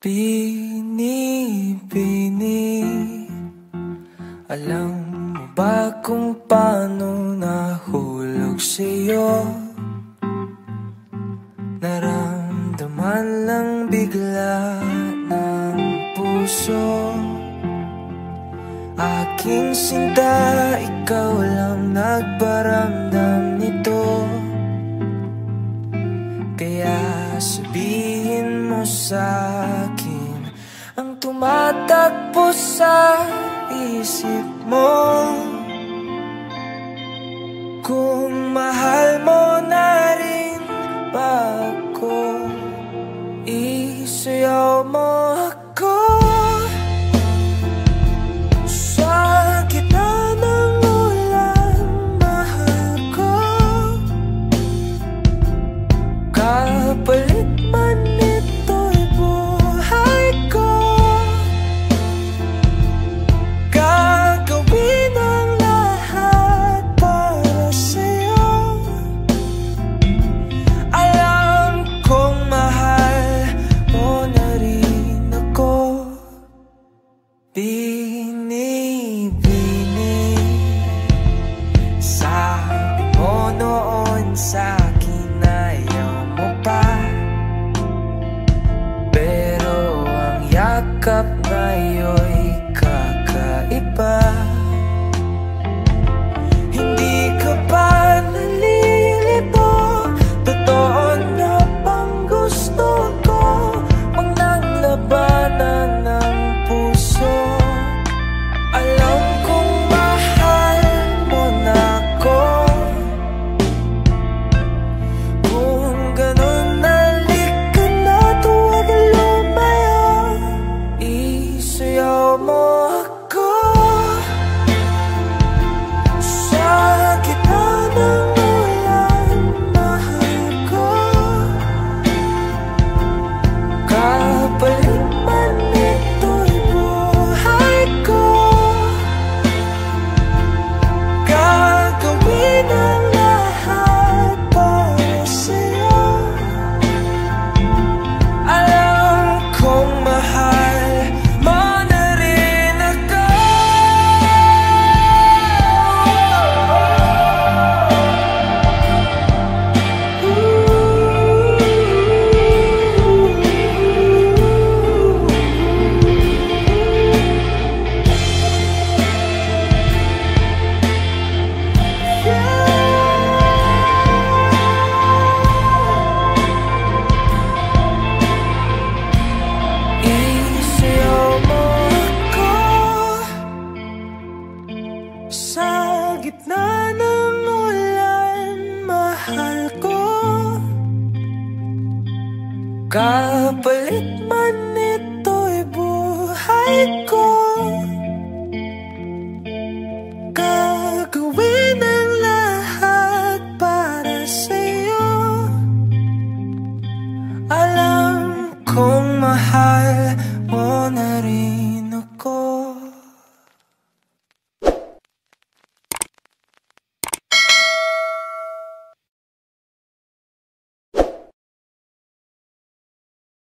Bini-bini Alam mo ba kung paano nahulog sa'yo? Naramdaman lang bigla ng puso Aking sinta, ikaw sabihin mo sa'kin tumatakbo sa isip mo. Kung mahal mo na rin ba ako Isayaw mo Kapalit.